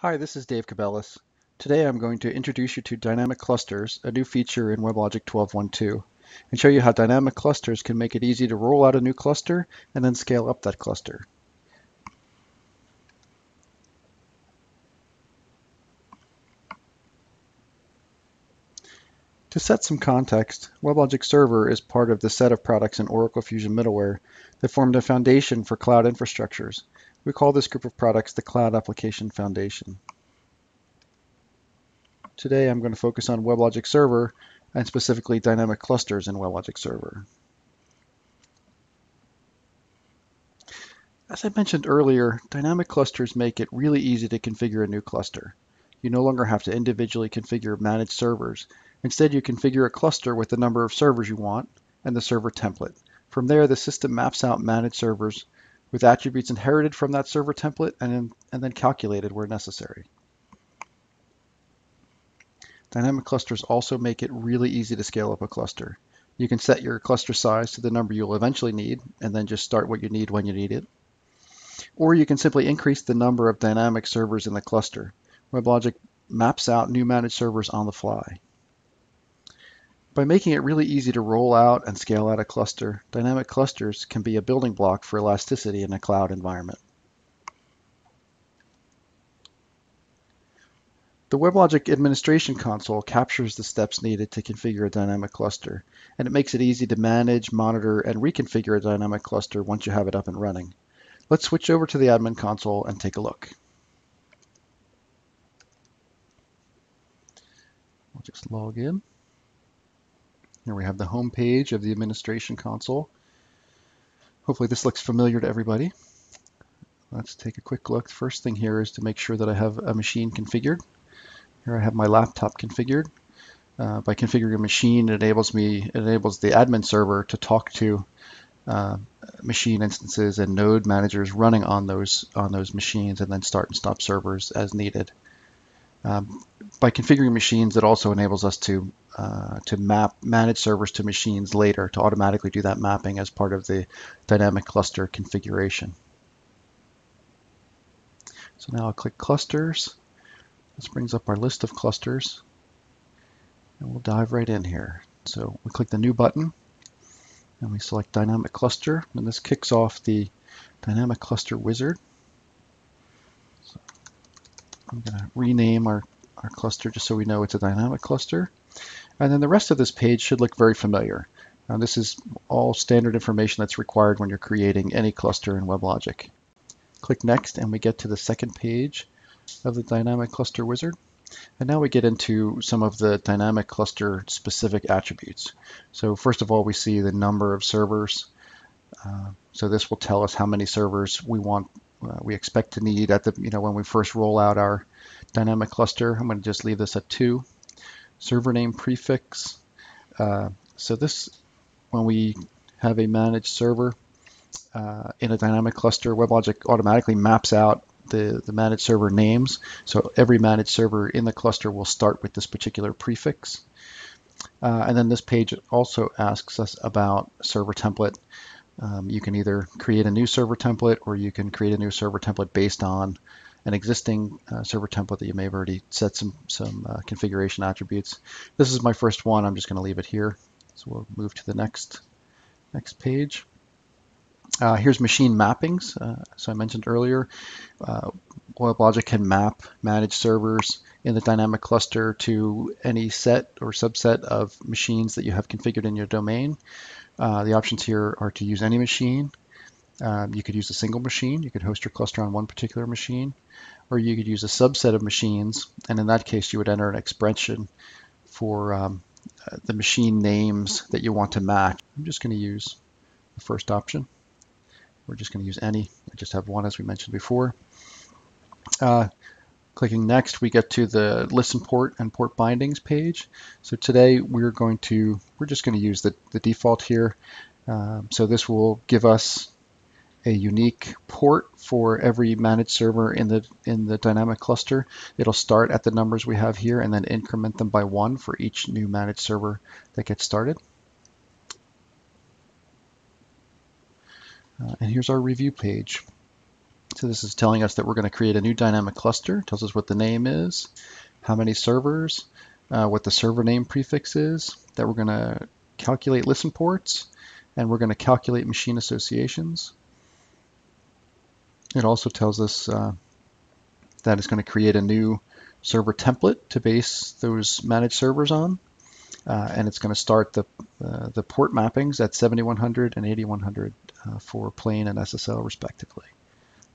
Hi, this is Dave Cabelus. Today I'm going to introduce you to Dynamic Clusters, a new feature in WebLogic 12.1.2, and show you how dynamic clusters can make it easy to roll out a new cluster and then scale up that cluster. To set some context, WebLogic Server is part of the set of products in Oracle Fusion middleware that formed a foundation for cloud infrastructures we call this group of products the Cloud Application Foundation. Today I'm going to focus on WebLogic Server and specifically dynamic clusters in WebLogic Server. As I mentioned earlier, dynamic clusters make it really easy to configure a new cluster. You no longer have to individually configure managed servers. Instead, you configure a cluster with the number of servers you want and the server template. From there, the system maps out managed servers with attributes inherited from that server template and, and then calculated where necessary. Dynamic clusters also make it really easy to scale up a cluster. You can set your cluster size to the number you'll eventually need and then just start what you need when you need it. Or you can simply increase the number of dynamic servers in the cluster. WebLogic maps out new managed servers on the fly. By making it really easy to roll out and scale out a cluster, dynamic clusters can be a building block for elasticity in a cloud environment. The WebLogic administration console captures the steps needed to configure a dynamic cluster, and it makes it easy to manage, monitor, and reconfigure a dynamic cluster once you have it up and running. Let's switch over to the admin console and take a look. We'll just log in. Here we have the home page of the administration console. Hopefully this looks familiar to everybody. Let's take a quick look. First thing here is to make sure that I have a machine configured. Here I have my laptop configured. Uh, by configuring a machine, it enables me, it enables the admin server to talk to uh, machine instances and node managers running on those on those machines, and then start and stop servers as needed. Um, by configuring machines, it also enables us to uh, to map manage servers to machines later to automatically do that mapping as part of the dynamic cluster configuration. So now I'll click clusters. This brings up our list of clusters and we'll dive right in here. So we click the new button and we select dynamic cluster and this kicks off the dynamic cluster wizard. So I'm going to rename our, our cluster just so we know it's a dynamic cluster. And then the rest of this page should look very familiar. Now, this is all standard information that's required when you're creating any cluster in WebLogic. Click Next and we get to the second page of the Dynamic Cluster Wizard. And now we get into some of the dynamic cluster specific attributes. So first of all, we see the number of servers. Uh, so this will tell us how many servers we want, uh, we expect to need at the, you know, when we first roll out our dynamic cluster. I'm going to just leave this at two server name prefix. Uh, so this, when we have a managed server uh, in a dynamic cluster, WebLogic automatically maps out the, the managed server names. So every managed server in the cluster will start with this particular prefix. Uh, and then this page also asks us about server template. Um, you can either create a new server template or you can create a new server template based on an existing uh, server template that you may have already set some, some uh, configuration attributes. This is my first one. I'm just going to leave it here. So we'll move to the next, next page. Uh, here's machine mappings. Uh, so I mentioned earlier, uh, WebLogic can map managed servers in the dynamic cluster to any set or subset of machines that you have configured in your domain. Uh, the options here are to use any machine. Um, you could use a single machine. You could host your cluster on one particular machine or you could use a subset of machines, and in that case, you would enter an expression for um, uh, the machine names that you want to match. I'm just going to use the first option. We're just going to use any. I just have one, as we mentioned before. Uh, clicking next, we get to the listen port and port bindings page. So today we're going to, we're just going to use the, the default here. Um, so this will give us a unique port for every managed server in the in the dynamic cluster. It'll start at the numbers we have here and then increment them by one for each new managed server that gets started. Uh, and here's our review page. So this is telling us that we're going to create a new dynamic cluster. Tells us what the name is, how many servers, uh, what the server name prefix is, that we're going to calculate listen ports, and we're going to calculate machine associations. It also tells us uh, that it's going to create a new server template to base those managed servers on. Uh, and it's going to start the, uh, the port mappings at 7100 and 8100 uh, for plain and SSL respectively.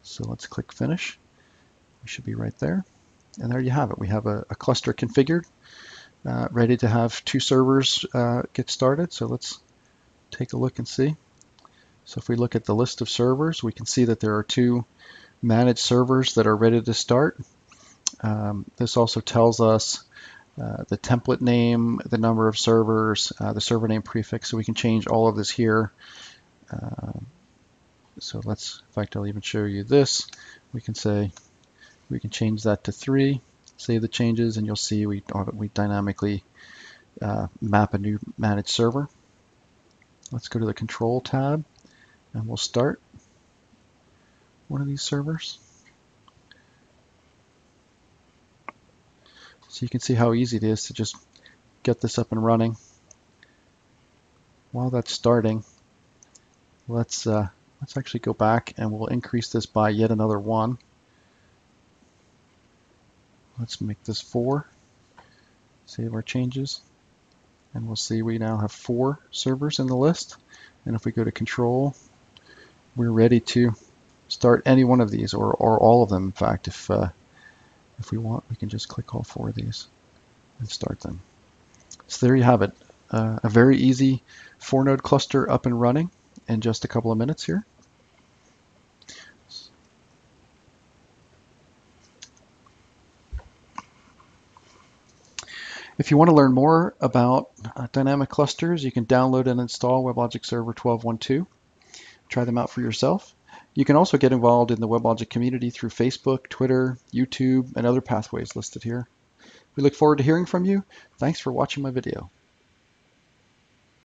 So let's click finish. We should be right there. And there you have it. We have a, a cluster configured, uh, ready to have two servers uh, get started. So let's take a look and see. So if we look at the list of servers, we can see that there are two managed servers that are ready to start. Um, this also tells us uh, the template name, the number of servers, uh, the server name prefix, so we can change all of this here. Uh, so let's, in fact, I'll even show you this. We can say, we can change that to three, save the changes, and you'll see we, we dynamically uh, map a new managed server. Let's go to the control tab and we'll start one of these servers. So you can see how easy it is to just get this up and running. While that's starting, let's uh, let's actually go back and we'll increase this by yet another one. Let's make this four. Save our changes. And we'll see we now have four servers in the list. And if we go to control, we're ready to start any one of these or, or all of them. In fact, if uh, if we want, we can just click all four of these and start them. So there you have it. Uh, a very easy four node cluster up and running in just a couple of minutes here. If you want to learn more about uh, dynamic clusters, you can download and install WebLogic Server 12.1.2. Try them out for yourself. You can also get involved in the WebLogic community through Facebook, Twitter, YouTube, and other pathways listed here. We look forward to hearing from you. Thanks for watching my video.